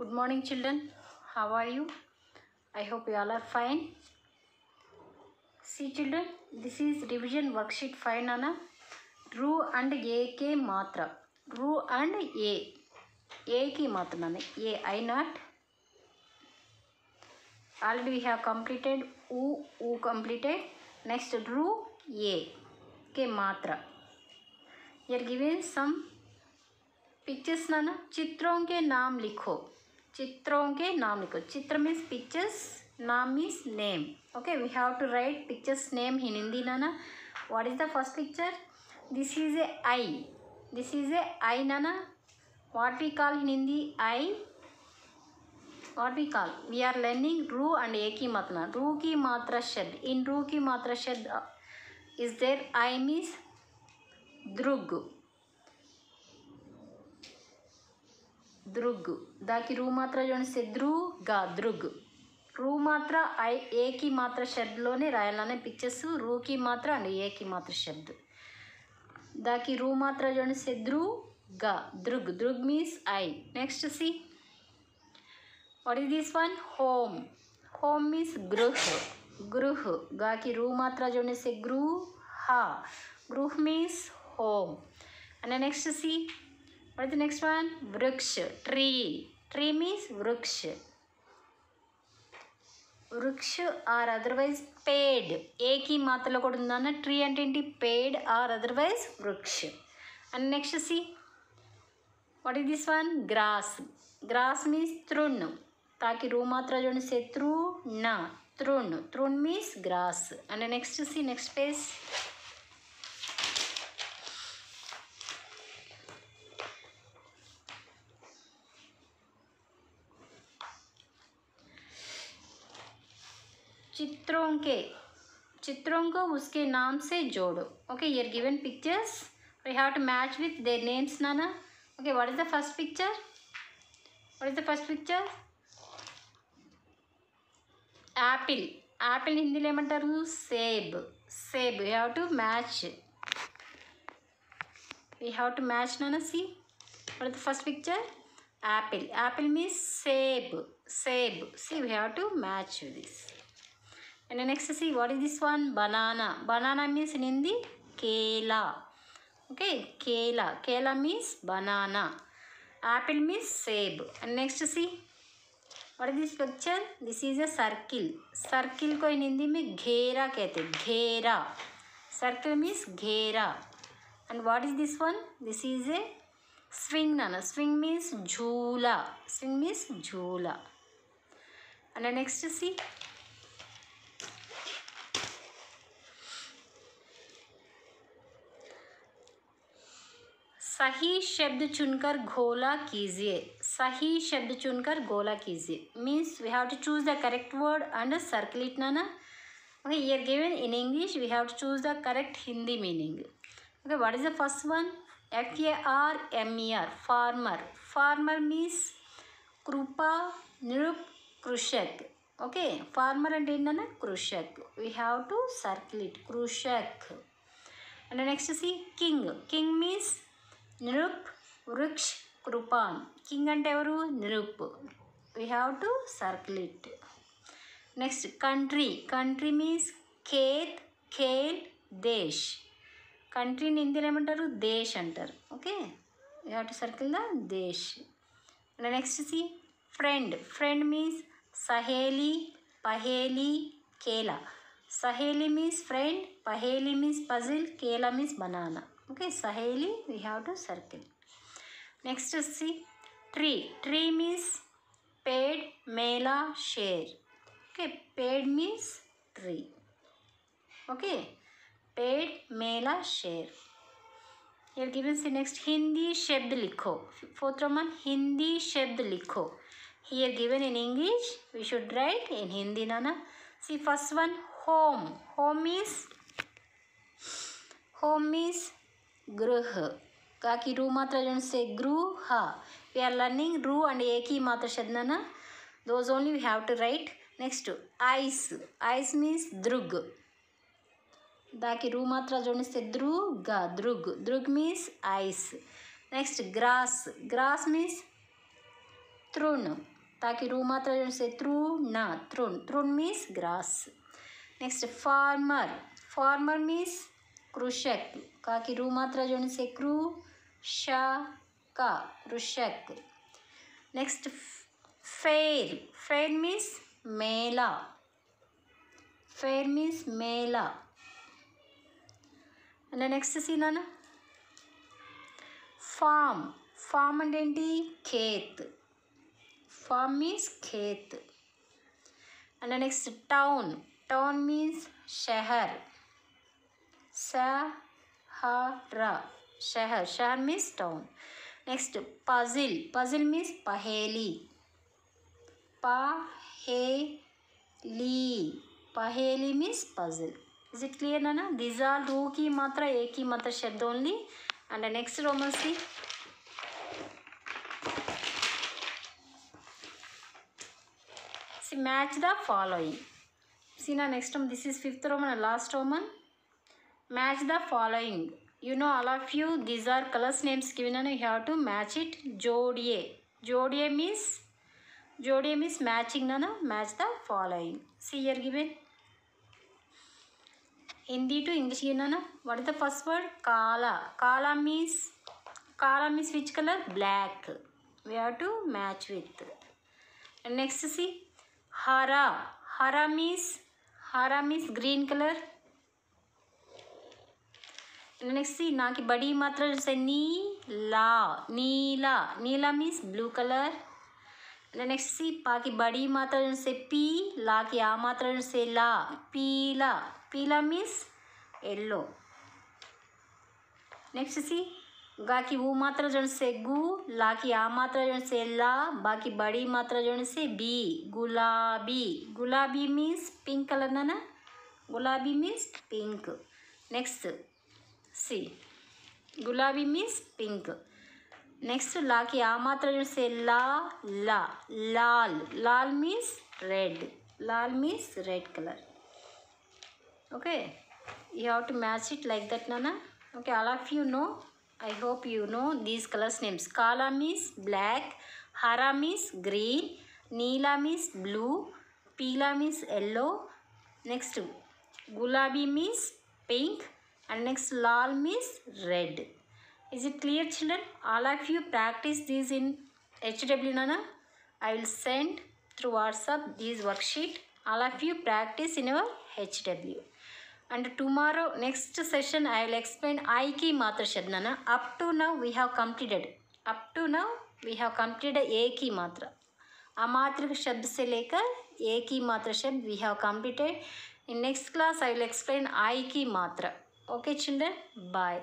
Good morning, children. How are you? I hope you all are fine. See, children, this is revision worksheet 5 Nana. Ru and A के मात्रा ru and A A की मात्रा नाना A I not already we have completed u u completed next ru A के मात्रा you are given some pictures नाना चित्रों के नाम लिखो चित्रों के नाम लिखो। चित्र मीन्स पिक्चर्स नाम means name okay we have to write pictures name in Hindi Nana what is the first picture this is a eye this is a eye Nana what we call in Hindi eye what we call? We are learning ru and a की मात्रा रू की मात्रा शब्द इन रू की मात्रा शब्द is there i means द्रुग दृग् दाकि रू मात्रा जो दृ गा दृग रू मात्रा ए की मात्र शब्द रायल पिक्चर्स रू की मात्र अंड ए की मात्र शब्द दाकि रू मात्रा जो दृ गा दृग दृग mean eye next see what is this one home home mean गृह गृह गा की रू मात्रा जोड़ने से गृह हा गृह means home and next see What is the next one? Vruksh, tree. Tree means వృక్ష ఆర్ అదర్వైజ్ పేడ్ ఏకి మాత్రలో కూడా ఉందన్న ట్రీ అంటే ఏంటి పేడ్ ఆర్ అదర్వైజ్ వృక్ష and next see what is this one grass grass means తృణ్ తాకి రూ మాత్ర చూడండి సే తృణ తృణ్ తృణ్ means grass and next see next page चित्रों के चित्रों को उसके नाम से जोड़ो ओके ये given pictures we have to match with their names nana okay what is the first picture what is the first picture apple apple హిందీలో ఏమంటారు సేబ్ సేబ్ you have to match we have to match నాన్న see what the first picture apple apple means సేబ్ సేబ్ see we have to match this And then next see what is this one? Banana. Banana means in Hindi Kela. Okay, Kela. Kela means banana. Apple means sab. And next see what is this picture? This is a circle. Circle को in Hindi में ghera. कहते हैं घेरा Circle means ghera. And what is this one? This is a swing nana. Swing means झूला Swing means झूला And the next see सही शब्द चुनकर घोला कीजिए सही शब्द चुनकर गोला कीजिए means we have to choose the correct word and circle it ना okay here given in English we have to choose the correct Hindi meaning okay what is the first one F A R M E R farmer farmer means कृपा निरुप कृषक okay farmer అంటే ఏంటన్నా Krushak we have to circle it Krushak and next see king king means నిరుప్ వృక్ష్ కృపాన్. King అంటే ఎవరు? నిరుప్. We have to circle it next country country means ఖేత్ ఖేల్ దేశ్ కంట్రీని హిందీలో ఏమంటారు? దేశ్ అంటారు. Okay you have to circle the Desh next see friend friend means Saheli పహేలి కేలా సహేలి మీన్స్ ఫ్రెండ్ పహేలి means puzzle Kela means banana okay saheli we have to circle next is see tree tree means paid mela share okay paid means tree okay paid mela share here given see next hindi shabd likho fourth roman hindi shabd likho here given in english we should write in hindi nana see first one home home means home means गृह का की रू मात्रा से गृह we are learning रू अंड एक ही मात्रा शब्द ना। Those only we have to write next ice ice means दृग। दाकी रू मात्रा जो से ध्रुग दृग। दृग means ice next grass. Grass means तृण। ताकि रू मात्रा जोड़ने से तृण तृण। तृण मीन्स ग्रास। नेक्स्ट फार्मर कृषक। का कि रू मात्रा जोड़ने से क्रू शा का कृषक। नेक्स्ट फेर फेर मीन्स मेला। फेर मीन्स मेला। अल नैक्स्ट सी ना फाम फाम अटे खेत। फाम मीन खेत। And next town town mean शहर। सहारा शहर शहर means town next puzzle puzzle means पहेली पहेली पहेली means puzzle is it clear ना ना दीज आर टू की मात्रा एक ही मात्रा शब्द only and the next roman see see match the following see now next one this is fifth roman and last roman match the following you know all of you these are colors names given and you have to match it jodiye jodiye means jodiye means matching na na match the following see here given hindi to english given na what is the first word kala kala means kala means which color black we have to match with and next see hara hara means hara means green color see ना की बड़ी मात्रा जैसे नीला नीला नीला blue color. And next see, पा की बड़ी मात्रा P, ला की आ जैसे ला, पीला पीला मीन्स येलो नेक्स्ट सी गा की वो मात्रा जोड़ से गु, ला की आ मात्रा जोड़ से ला बाकी बड़ी मात्रा जोड़ से बी, गुलाबी. गुलाबी मीन्स पिंक कलर ना ना? गुलाबी मीन्स पिंक नेक्स्ट सी गुलाबी मीन्स पिंक नेक्स्ट ला की आ मात्रा जोड़ से ला ला लाल लाल means red Lal means red colour okay you have to match it like that nana okay all of you know i hope you know these colors names kala means black hara means green neela means blue peela means yellow next gulabi means pink and next lal means red is it clear children all of you practice these in hw nana i will send through whatsapp this worksheet all of you practice in your hw and tomorrow next session i will explain i ki matra shabdana up to now we have completed up to now we have completed a ki matra अमात्रिक शब्द से लेकर एक ही मात्रा शब्द we have completed in next class I will explain आई की मात्रा ఓకే చిండే బాయ్